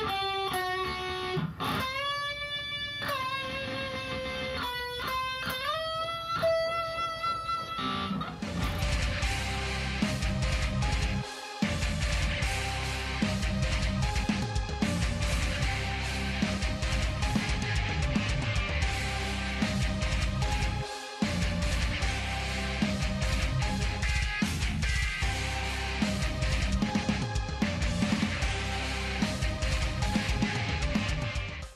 Bye.